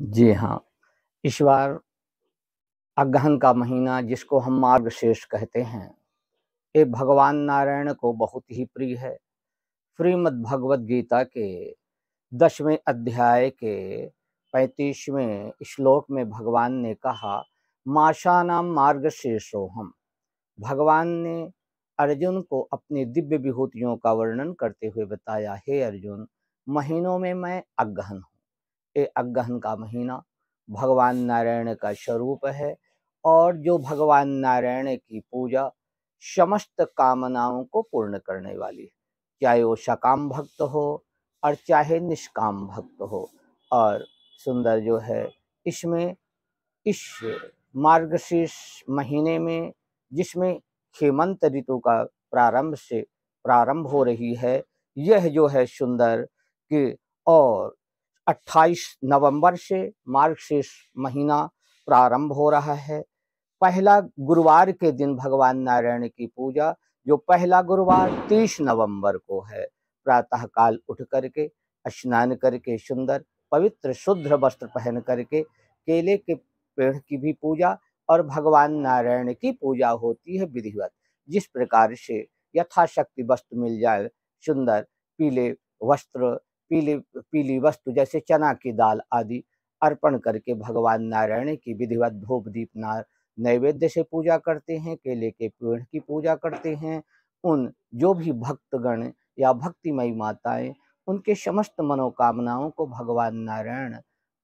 जी हाँ, इस बार अगहन का महीना जिसको हम मार्गशीर्ष कहते हैं, ये भगवान नारायण को बहुत ही प्रिय है। श्रीमद् भगवद गीता के दसवें अध्याय के पैंतीसवें श्लोक में भगवान ने कहा माशा नाम माशानाम हम। भगवान ने अर्जुन को अपनी दिव्य विभूतियों का वर्णन करते हुए बताया हे अर्जुन महीनों में मैं अगहन हूँ। ये अगहन का महीना, भगवान नारायण का स्वरूप है और जो भगवान नारायण की पूजा समस्त कामनाओं को पूर्ण करने वाली है। चाहे वो सकाम भक्त हो और चाहे निष्काम भक्त हो और सुंदर जो है, इसमें, इस मार्गशीर्ष महीने में, जिसमें हेमंत ऋतु का प्रारंभ से प्रारंभ हो रही है, यह जो है सुंदर कि और 28 नवंबर से मार्गशीर्ष महीना प्रारंभ हो रहा है। पहला गुरुवार के दिन भगवान नारायण की पूजा, जो पहला गुरुवार 30 नवंबर को है। प्रातः काल उठ करके, स्नान करके सुंदर, पवित्र शुद्ध वस्त्र पहन करके, केले के पेड़ की भी पूजा और भगवान नारायण की पूजा होती है विधिवत। जिस प्रकार से यथाशक्ति वस्त्र मिल जाए, सुंदर, पीले वस्त्र पीली पीली वस्तु जैसे चना की दाल आदि अर्पण करके भगवान नारायण की विधिवत धूप दीप नार नैवेद्य से पूजा करते हैं, केले के पेड़ की पूजा करते हैं। उन जो भी भक्तगण या भक्तिमयी माताएँ, उनके समस्त मनोकामनाओं को भगवान नारायण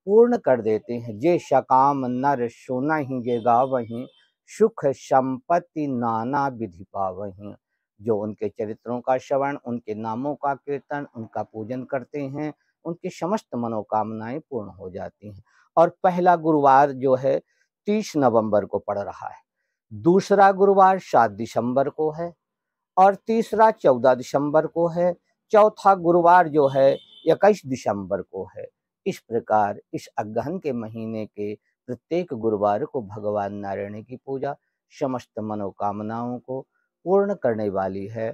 पूर्ण कर देते हैं। जे सकाम नर सोना ही जे गावही, सुख संपत्ति नाना विधि पावही। जो उनके चरित्रों का श्रवण, उनके नामों का कीर्तन, उनका पूजन करते हैं, उनकी समस्त मनोकामनाएँ पूर्ण हो जाती हैं। और पहला गुरुवार जो है, तीस नवंबर को पड़ रहा है। दूसरा गुरुवार सात दिसंबर को है और तीसरा चौदह दिसंबर को है। चौथा गुरुवार जो है, इक्कीस दिसंबर को है। इस प्रकार, इस अगहन के महीने के प्रत्येक गुरुवार को भगवान नारायण की पूजा, समस्त मनोकामनाओं को पूर्ण करने वाली है।